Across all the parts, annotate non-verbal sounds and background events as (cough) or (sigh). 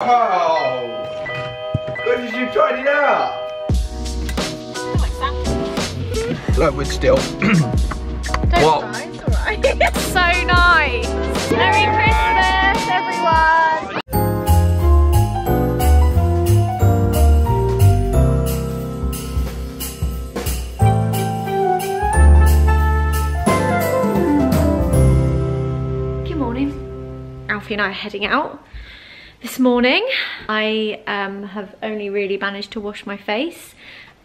Oh! Good as you tried it out! Look, we're still. (clears throat) What? Alright. (laughs) so nice. Merry Christmas, everyone. Good morning. Alfie and I are heading out this morning. I um, have only really managed to wash my face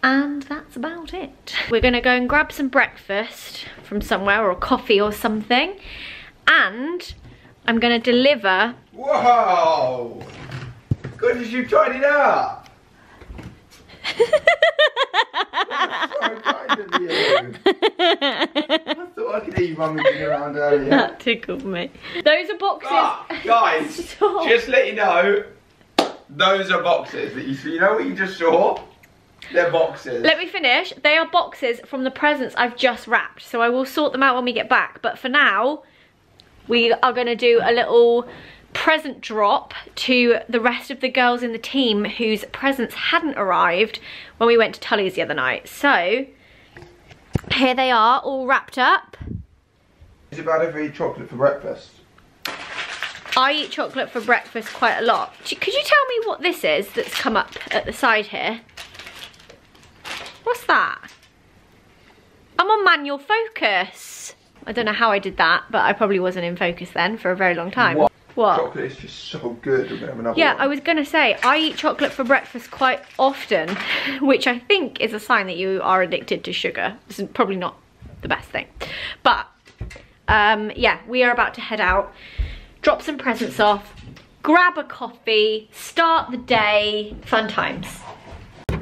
and that's about it. We're gonna go and grab some breakfast from somewhere or coffee or something and I'm gonna deliver Whoa! Good as you tried it out! That's so kind of you. (laughs) I thought I could hear you rummaging around earlier. that tickled me. Those are boxes. Ah, guys, (laughs) Stop. just let you know, those are boxes that you see. You know what you just saw? They're boxes. Let me finish. They are boxes from the presents I've just wrapped, so I will sort them out when we get back. But for now, we are going to do a little present drop to the rest of the girls in the team whose presents hadn't arrived when we went to Tully's the other night. So, here they are, all wrapped up. It's about every chocolate for breakfast. I eat chocolate for breakfast quite a lot. Could you tell me what this is that's come up at the side here? What's that? I'm on manual focus. I don't know how I did that, but I probably wasn't in focus then for a very long time. What? What? Chocolate is just so good. Yeah, one. I was gonna say, I eat chocolate for breakfast quite often, (laughs) which I think is a sign that you are addicted to sugar. Is probably not the best thing. But, um, yeah, we are about to head out, drop some presents off, grab a coffee, start the day, fun times. Okay,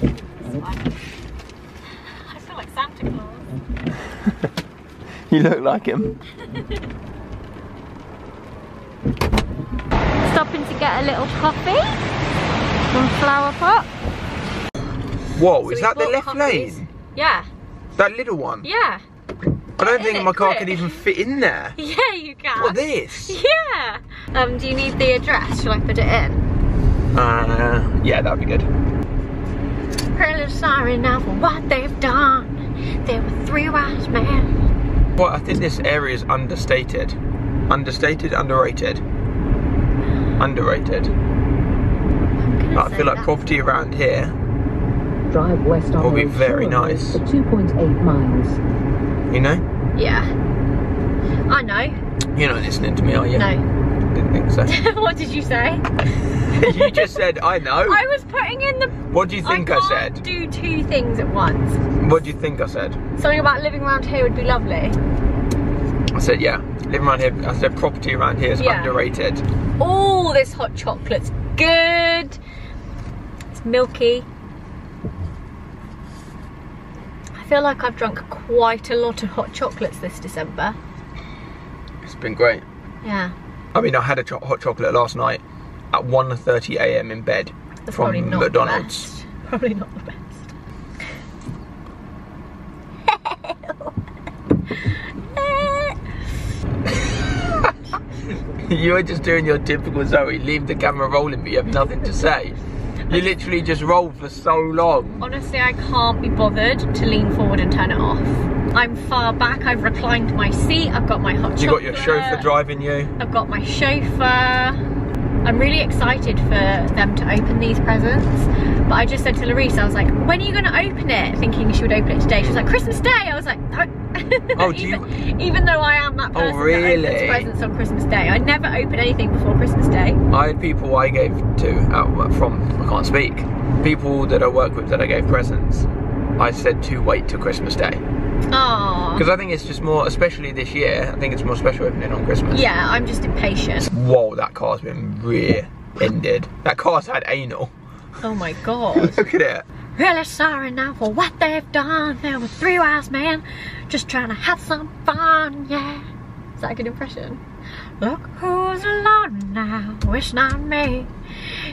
this one. I feel like Santa Claus. (laughs) You look like him. Stopping to get a little coffee from Flower Pot. Whoa, So is that the left coffees. lane? Yeah, That little one? yeah. I don't in think my car quick. could even fit in there. (laughs) Yeah, you can. What this? Yeah. Um, do you need the address? Shall I put it in? Uh, yeah, that'd be good. Really sorry now for what they've done. There were three wise men. Well, I think this area is understated. Understated, underrated. Underrated. I feel like property around here. Drive west on Will be very nice. For 2.8 miles. You know? Yeah. I know. You're not listening to me, are you? No. (laughs) Didn't think so. (laughs) what did you say? (laughs) you just said, I know. I was putting in the. What do you think I, can't said? do two things at once. What do you think I said? Something about living around here would be lovely. I said, yeah. Living around here, I said property around here is Yeah. underrated. Oh, this hot chocolate's good. It's milky. I feel like I've drunk quite a lot of hot chocolates this December. It's been great. Yeah. I mean, I had a cho- hot chocolate last night at 1.30 a.m. in bed That's from probably not McDonald's. the best. (laughs) Probably not the best. (laughs) you were just doing your typical Zoe, leave the camera rolling but you have nothing to say. (laughs) You literally just rolled for so long. Honestly, I can't be bothered to lean forward and turn it off. I'm far back, I've reclined my seat, I've got my hot You got your chauffeur driving you. I've got my chauffeur. I'm really excited for them to open these presents. But I just said to Larissa, I was like, when are you going to open it? Thinking she would open it today. She was like, Christmas Day. I was like, no. (laughs) Oh, do you- even, even though I am that Oh, person that really? opens presents on Christmas Day. I never open anything before Christmas Day. I had people I gave to out from I can't speak. People that I work with that I gave presents. I said to wait till Christmas Day Oh. because I think it's just more, especially this year. I think it's more special opening on Christmas. Yeah, I'm just impatient. Whoa, that car's been rear-ended. That car's had anal. Oh my god. (laughs) Look at it. Really sorry now for what they've done. There were three wise men just trying to have some fun, yeah. Is that a good impression? Look who's alone now, it's not me.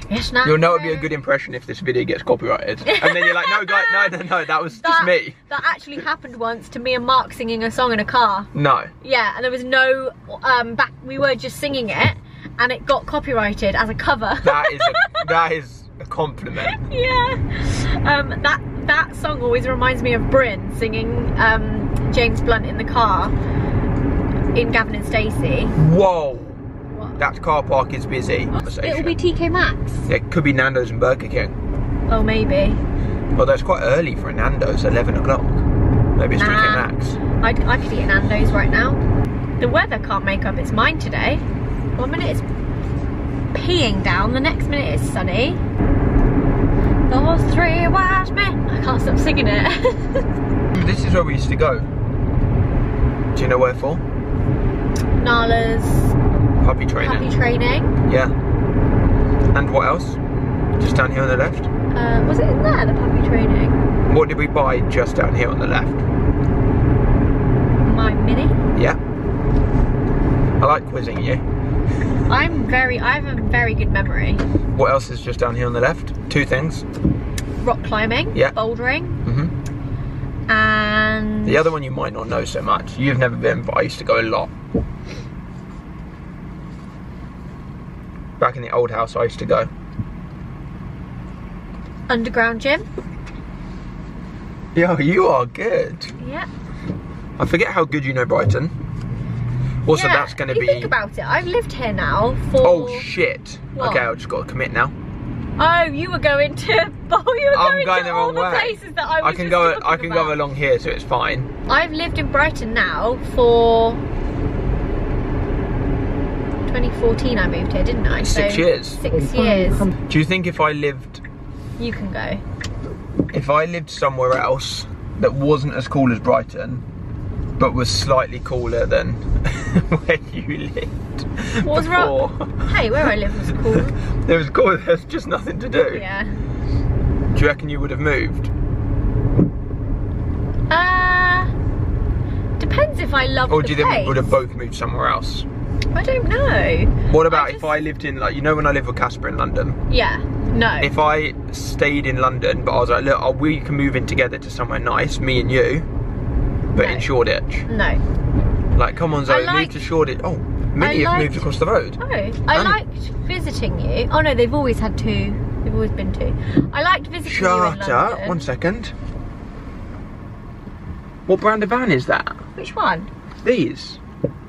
It's not You'll know it'd be a good impression if this video gets copyrighted. And then you're like, no, guy, no, no, no, that was just me. That actually happened once to me and Mark singing a song in a car. No. Yeah, and there was no um back. We were just singing it, and it got copyrighted as a cover. That is a, that is a compliment. (laughs) yeah. Um, that that song always reminds me of Bryn singing um, James Blunt in the car in Gavin and Stacey. Whoa. What? That car park is busy. It'll be TK Maxx. It could be Nando's and Burger King. Oh, maybe. Although it's quite early for a Nando's, 11 o'clock. Maybe it's Nah. TK Maxx. I'd, I could eat an Nando's right now. The weather can't make up its mind today. One minute it's peeing down, the next minute it's sunny. Those three wise men. I can't stop singing it. (laughs) This is where we used to go. Do you know where for? Nala's Puppy training. puppy training. Yeah. And what else? Just down here on the left. Uh, was it in there, the puppy training? What did we buy just down here on the left? My mini. Yeah. I like quizzing you. I'm very, I have a very good memory. What else is just down here on the left? Two things. Rock climbing, Yeah. bouldering, mm -hmm. and The other one you might not know so much. You've never been, but I used to go a lot. Back in the old house, I used to go. underground gym. Yo, you are good. Yeah. I forget how good you know Brighton. Also, yeah. that's going to be. Think about it. I've lived here now for. Oh shit! What? Okay, I've just got to commit now. Oh, you were going to. Oh, (laughs) you were I'm going, going to the all wrong the way. places that I was I can just go. I can go along here, so it's fine. I've lived in Brighton now for 2014. I moved here, didn't I? Six So, years. Six years. Do you think if I lived, You can go. if I lived somewhere else that wasn't as cool as Brighton, but was slightly cooler than (laughs) where you lived What was before, wrong? Hey, where I live was cool. (laughs) it was cool. There's just nothing to do. Yeah. Do you reckon you would have moved? Uh, depends if I love Or do you think we would have both moved somewhere else? I don't know. What about I if I lived in like you know when I lived with Caspar in London? Yeah. No. If I stayed in London, but I was like, look, oh, we can move in together to somewhere nice, me and you, but No. in Shoreditch. no. Like, come on, Zoe, liked- move to Shoreditch. Oh, many I have moved across the road. Oh, I And- liked visiting you. Oh no, they've always had two. They've always been two. I liked visiting you in Shut up. One second. What brand of van is that? Which one? These.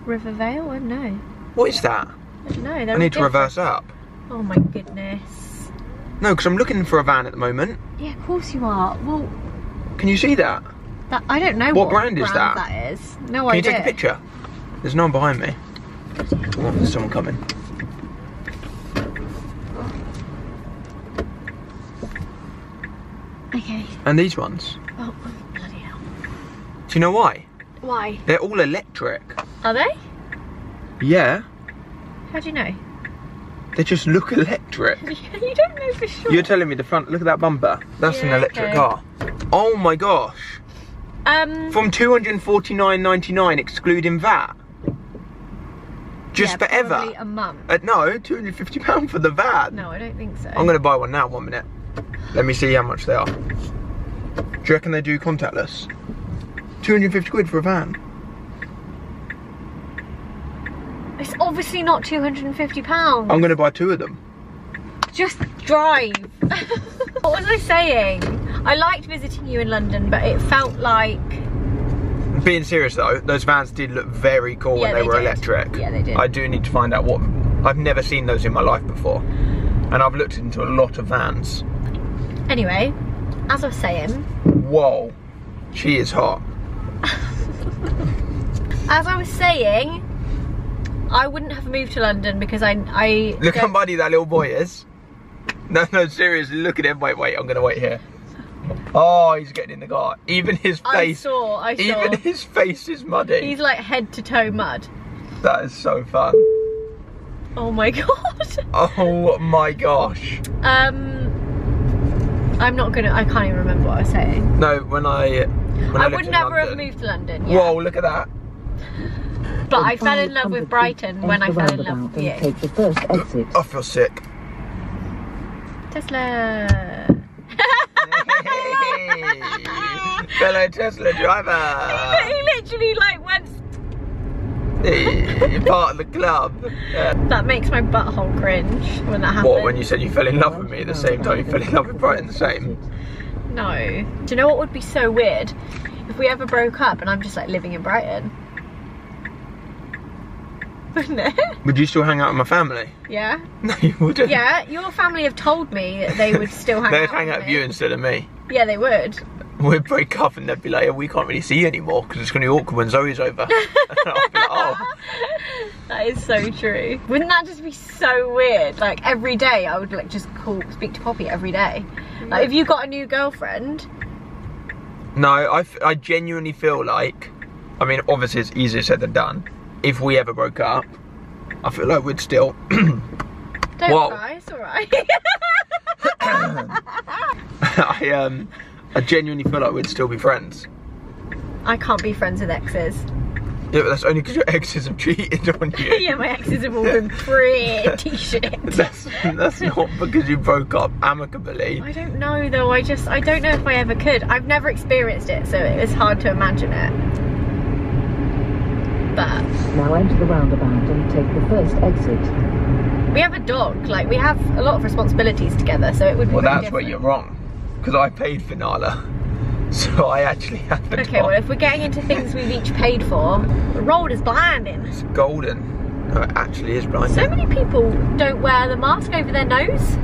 Rivervale? I don't know. What is that? I don't know. I need to reverse up. Oh my goodness. No, because I'm looking for a van at the moment. Yeah, of course you are. Well, Can you see that? That I don't know What what, brand is that? that is. No Can you take a picture? There's no one behind me. Oh, there's someone coming. Okay. And these ones. Oh, bloody hell. Do you know why? Why? They're all electric. Are they? Yeah, How do you know? they just look electric. (laughs) you don't know for sure. You're telling me the front, look at that bumper. That's an electric okay. car. Oh my gosh. Um. From 249.99 excluding VAT. Just yeah, forever. A month. Uh, no, 250 pound for the VAT. No, I don't think so. I'm gonna buy one now. One minute. Let me see how much they are. Do you reckon they do contactless? 250 quid for a van. It's obviously not two hundred and fifty pounds. I'm gonna buy two of them. Just drive. (laughs) what was I saying? I liked visiting you in London, but it felt like Being serious though, those vans did look very cool when they, they were did. electric. Yeah, they did. I do need to find out what. I've never seen those in my life before, and I've looked into a lot of vans. anyway. As I was saying, Whoa, she is hot. (laughs) as I was saying, I wouldn't have moved to London because I I Look how don't- muddy that little boy is. No, no, seriously, look at him. Wait, wait, I'm gonna wait here. Oh, he's getting in the car. Even his face. I face, saw. I saw. even his face is muddy. He's like head to toe mud. That is so fun. Oh my (laughs) god. Oh my gosh. Um, I'm not gonna. I can't even remember what I was saying. No, when I when I, I, lived would in never have moved to London. Yeah. Whoa, look at that. But I fell in love with Brighton when I fell in love with you. Take the first exit. I feel sick. Tesla. Hey, (laughs) fellow Tesla driver. he literally like went. Hey, part of the club. Uh, That makes my butthole cringe when that happens. what, when you said you fell in love with me at the same time you fell in love with Brighton the same? No. Do you know what would be so weird? If we ever broke up and I'm just like living in Brighton. Wouldn't it? Would you still hang out with my family? Yeah. (laughs) No, you wouldn't. Yeah, your family have told me that they would still (laughs) hang They'd out hang out with you instead of me. Yeah, they would. We'd break up and they'd be like, "Yeah, we can't really see you anymore because it's going to be awkward when Zoe's over. (laughs) And I'd be like, oh. (laughs) That is so true. Wouldn't that just be so weird? Like every day I would like just call speak to Poppy every day. Like if you got a new girlfriend, No, I, f- I genuinely feel like, I mean, obviously it's easier said than done. If we ever broke up, I feel like we'd still. (clears throat) don't Whoa. cry, it's alright. (laughs) (coughs) I um, I genuinely feel like we'd still be friends. I can't be friends with exes. Yeah, but that's only because your exes have cheated on you. (laughs) yeah, my exes have all been (laughs) pretty shit. That's that's not because you broke up amicably. I don't know though, I just, I don't know if I ever could. I've never experienced it, so it's hard to imagine it. But Now enter the roundabout and take the first exit. We have a dog, like we have a lot of responsibilities together, so it would be Well, very that's where you're wrong. Because I paid for Nala, (laughs) so I actually have a Okay, dog. well if we're getting into things we've each paid for, the road is blinding. It's golden. No, it actually is blind. So many people don't wear the mask over their nose.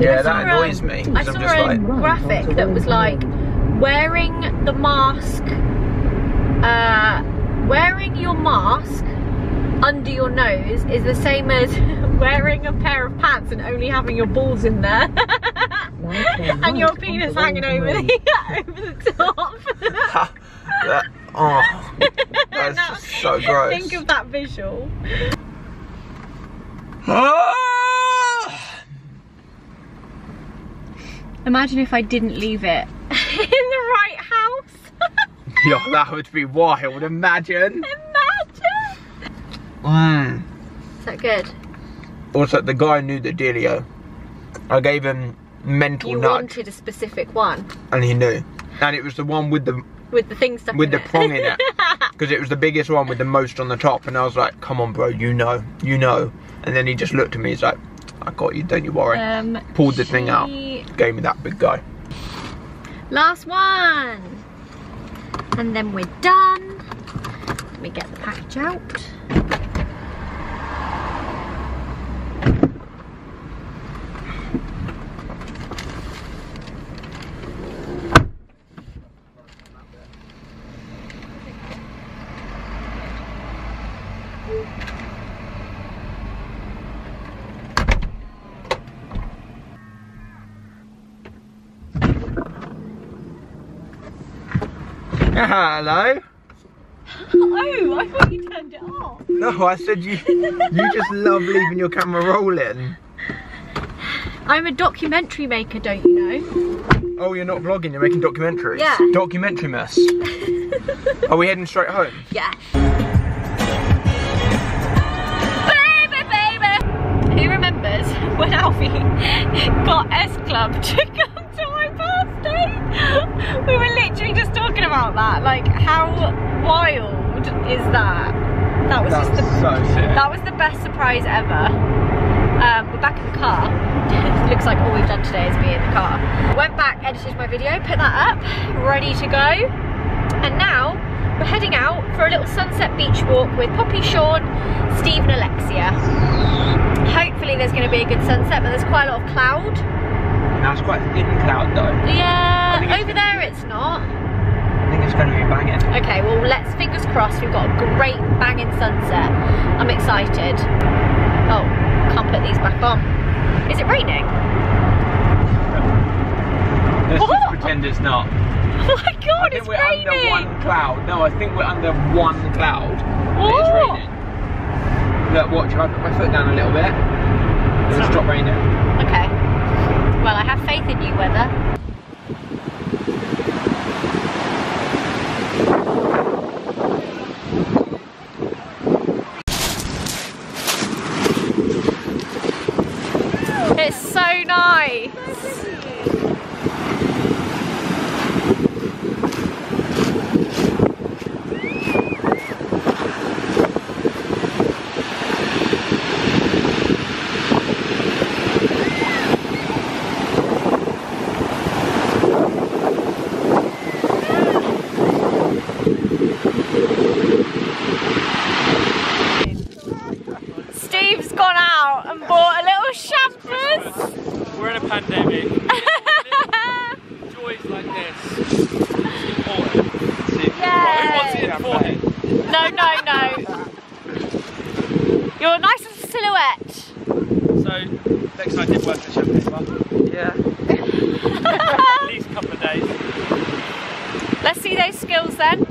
yeah, I that saw, annoys um, me. I 'cause saw I'm just a like, graphic that was like wearing the mask, uh, wearing your mask under your nose is the same as (laughs) wearing a pair of pants and only having your balls in there. (laughs) And your penis hanging over the, Road. (laughs) over the top. ha, that, oh, that's Now, just so gross. Think of that visual. (sighs) Imagine if I didn't leave it in the right house. Yo, that would be wild. Imagine. Imagine. Is that good? Also, the guy knew the dealio. I gave him mental You nudge, wanted a specific one and he knew. And it was the one with the with the thing stuck with the it. prong in it, (laughs) because it was the biggest one with the most on the top. And I was like, "Come on, bro, you know, you know." And then he just looked at me. He's like, "I got you. Don't you worry." um, Pulled the thing out. Gave me that big guy. Last one. And then we're done. Let me get the package out. (laughs) Hello. Oh, I thought you turned it off. No, I said you. You just love leaving your camera rolling. I'm a documentary maker, don't you know? Oh, you're not vlogging. You're making documentaries. Yeah. Documentary mess. Are we heading straight home? Yeah. Baby, baby! Who remembers when Alfie got S Club to come to my birthday? We were literally just about that. Like, how wild is that? That was just the so sick. that was the best surprise ever. Um, we're back in the car. (laughs) Looks like all we've done today is be in the car. Went back, edited my video, put that up, ready to go. And now we're heading out for a little sunset beach walk with Poppy, Sean, Steve and Alexia. Hopefully there's going to be a good sunset, but there's quite a lot of cloud. Now it's quite thin cloud though. Yeah, over there it's not. It's going to be banging. Okay, well let's fingers crossed. We've got a great banging sunset. I'm excited. Oh, can't put these back on. Is it raining? Let's What? just pretend it's not. (laughs) Oh my god, it's we're under raining! one cloud. No, I think we're under one cloud. but It's raining. Look, watch. If I put my foot down a little bit, it'll stop raining. Okay. Well, I have faith in you, weather. It's so nice. Steve's gone out and bought a little champers. We're in a pandemic. Joys like this. It's important. Who wants it in the forehead? No, no, no. You're a nice little silhouette. So, next time I did work at Champagne Bar. Yeah. At least a couple of days. Let's see those skills then. Do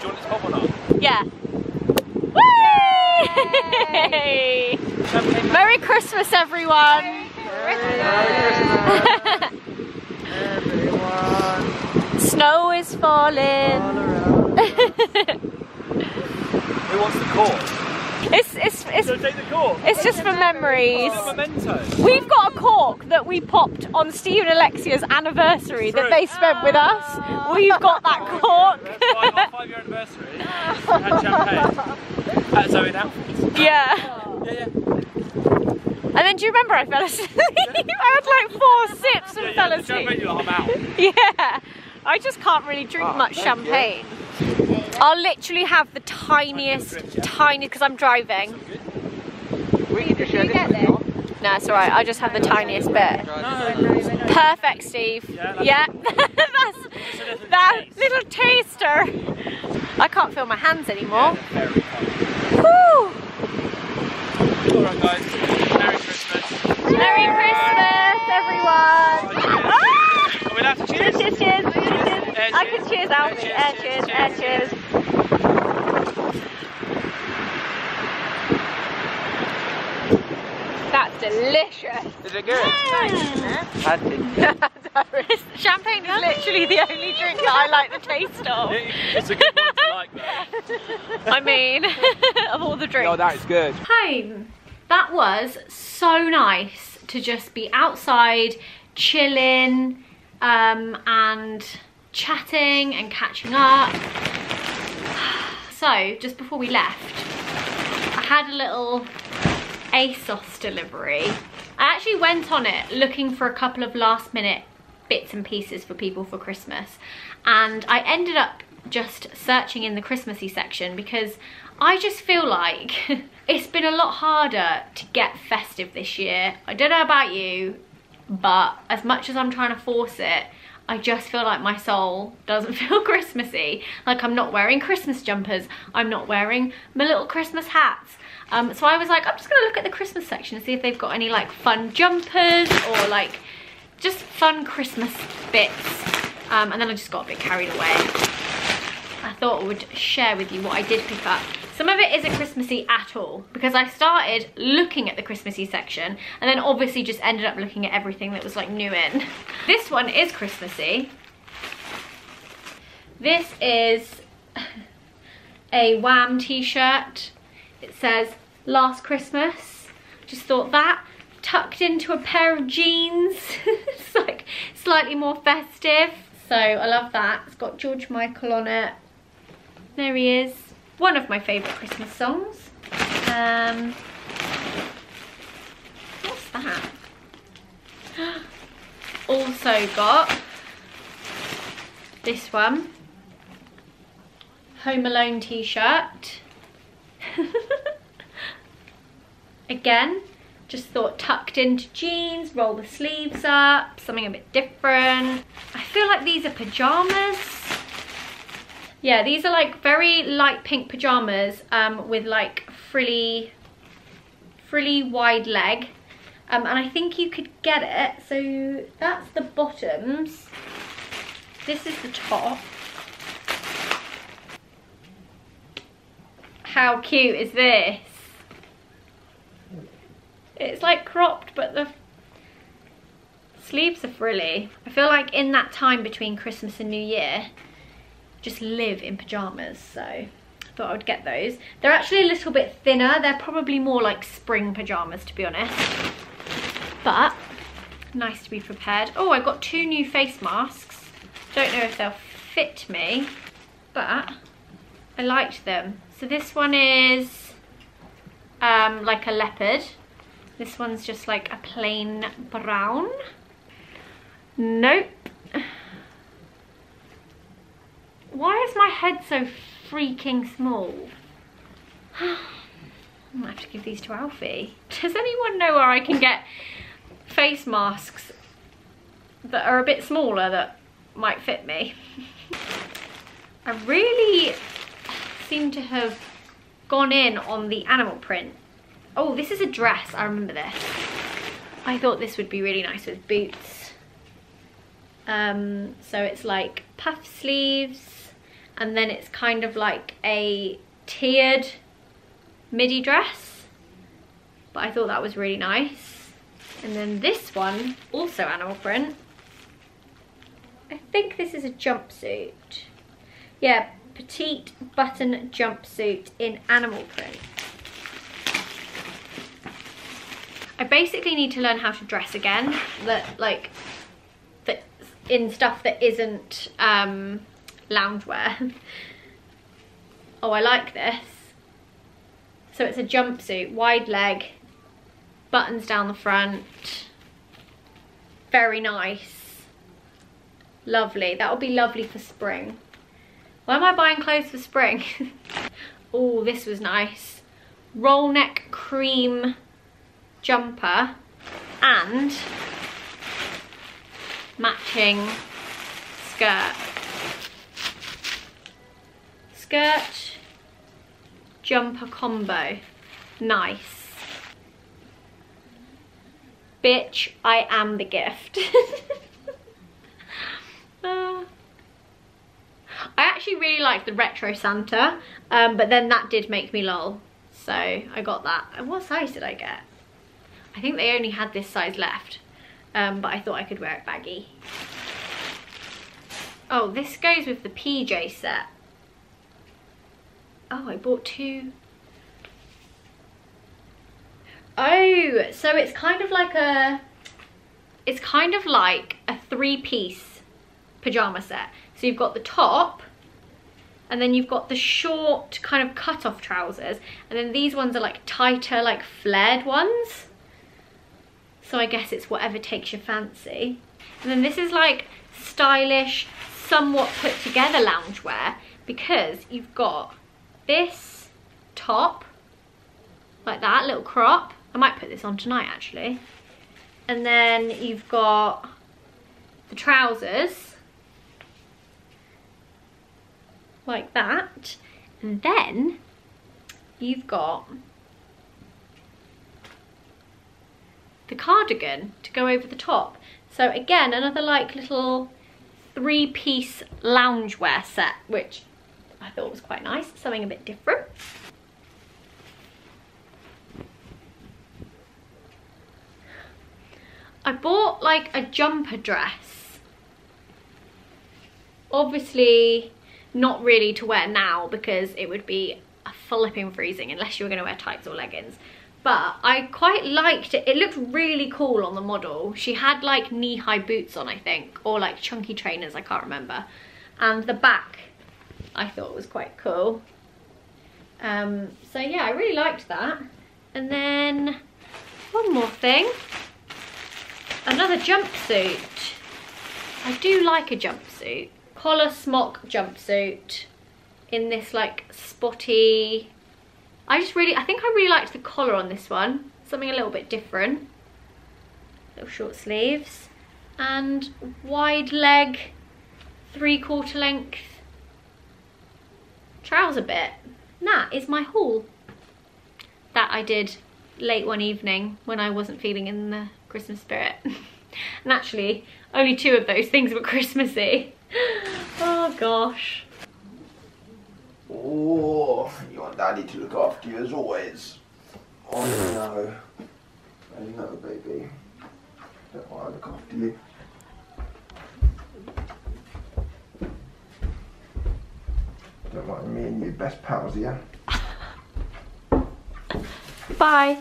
you want to pop or not? Yeah. Whee! Champagne Merry Christmas, everyone. Everyone. Snow is falling. Who wants the cork? It's it's it's So take the cork. it's just for memories. It's a memento. We've got a cork that we popped on Steve and Alexia's anniversary that they spent with us. We've got that cork. Five, our five year anniversary. We had champagne. At Zoe Outfits. yeah. Yeah, yeah. And then do you remember I fell asleep? (laughs) I had like four sips and Yeah, fell yeah, the champagne, asleep. you're like, I'm out. Yeah. I just can't really drink Oh, much thank you. champagne. I'll literally have the tiniest, tiny, because I'm driving. We can just share this with. No, it's alright, I just have the tiniest bit. Perfect, Steve. Yeah, that's- (laughs) That's that little taster. I can't feel my hands anymore. Very Alright, guys. Merry Christmas. Merry Christmas, everyone. Ah! Are we allowed to Cheers, cheers? cheers, cheers, cheers. Air I cheers. can cheers Air out. cheers, Air cheers, cheers, air cheers. That's delicious. Is it good? Had to. This champagne is literally the only drink that I like the taste of. It's a good one to like though. (laughs) I mean, (laughs) of all the drinks. Oh, that is good. home. That was so nice to just be outside, chilling, um, and chatting and catching up. (sighs) So, just before we left, I had a little ASOS delivery. I actually went on it looking for a couple of last minute bits and pieces for people for Christmas. And I ended up just searching in the Christmassy section because I just feel like (laughs) it's been a lot harder to get festive this year. I don't know about you, but as much as I'm trying to force it, I just feel like my soul (laughs) doesn't feel Christmassy. Like I'm not wearing Christmas jumpers, I'm not wearing my little Christmas hats. Um, so I was like, I'm just gonna look at the Christmas section and see if they've got any like fun jumpers or like just fun Christmas bits. Um, and then I just got a bit carried away. I thought I would share with you what I did pick up. Some of it isn't Christmassy at all because I started looking at the Christmassy section and then obviously just ended up looking at everything that was like new in. (laughs) This one is Christmassy. This is (laughs) a Wham t-shirt. It says last Christmas. Just thought that tucked into a pair of jeans. (laughs) it's like slightly more festive. So I love that. It's got George Michael on it. There he is. One of my favourite Christmas songs. Um, what's that? (gasps) Also got this one. Home Alone t-shirt. (laughs) Again, just thought tucked into jeans, roll the sleeves up, something a bit different. I feel like these are pajamas. Yeah, these are like very light pink pajamas um, with like frilly, frilly wide leg. Um, and I think you could get it. So that's the bottoms. This is the top. How cute is this? It's like cropped, but the sleeves are frilly. I feel like in that time between Christmas and New Year, just live in pajamas, so I thought I would get those. They're actually a little bit thinner. They're probably more like spring pyjamas to be honest. But nice to be prepared. Oh, I got two new face masks. Don't know if they'll fit me, but I liked them. So this one is um, like a leopard. This one's just like a plain brown. Nope. Why is my head so freaking small? (sighs) I might have to give these to Alfie. (laughs) Does anyone know where I can get face masks that are a bit smaller that might fit me? (laughs) I really seem to have gone in on the animal print. Oh, this is a dress. I remember this. I thought this would be really nice with boots. Um, so it's like puff sleeves and then it's kind of like a tiered midi dress. But I thought that was really nice. And then this one, also animal print. I think this is a jumpsuit. Yeah, petite button jumpsuit in animal print. I basically need to learn how to dress again. That like that in stuff that isn't um, loungewear. (laughs) oh, I like this. So it's a jumpsuit, wide leg, buttons down the front. Very nice. Lovely. That'll be lovely for spring. Why am I buying clothes for spring? (laughs) oh, this was nice. Roll neck cream jumper and matching skirt. Skirt, jumper combo. Nice. Bitch, I am the gift. uh, (laughs) I actually really liked the retro Santa, um, but then that did make me lol. So I got that. And what size did I get? I think they only had this size left, um, but I thought I could wear it baggy. Oh, this goes with the PJ set. Oh, I bought two. Oh, so it's kind of like a, it's kind of like a three-piece pajama set. So you've got the top, and then you've got the short kind of cut-off trousers, and then these ones are like tighter, like flared ones. So I guess it's whatever takes your fancy. And then this is like stylish, somewhat put together loungewear because you've got this top, like that, little crop. I might put this on tonight actually. And then you've got the trousers, like that. And then you've got the cardigan to go over the top. So again, another like little three-piece loungewear set, which I thought was quite nice, something a bit different. I bought like a jumper dress. Obviously not really to wear now because it would be a flipping freezing unless you were gonna wear tights or leggings. But I quite liked it. It looked really cool on the model. She had like knee-high boots on, I think, or like chunky trainers, I can't remember. And the back, I thought was quite cool. Um, so yeah, I really liked that. And then one more thing. Another jumpsuit. I do like a jumpsuit. Collar smock jumpsuit in this like spotty I just really, I think I really liked the collar on this one. Something a little bit different. Little short sleeves. And wide leg, three quarter length trouser bit. And that is my haul. That I did late one evening when I wasn't feeling in the Christmas spirit. (laughs) and actually, only two of those things were Christmassy. (laughs) oh gosh. Oh, you want daddy to look after you as always. Oh no. (laughs) I know, baby. Don't want to look after you. Don't mind me. And you best pals, yeah? (laughs) Bye.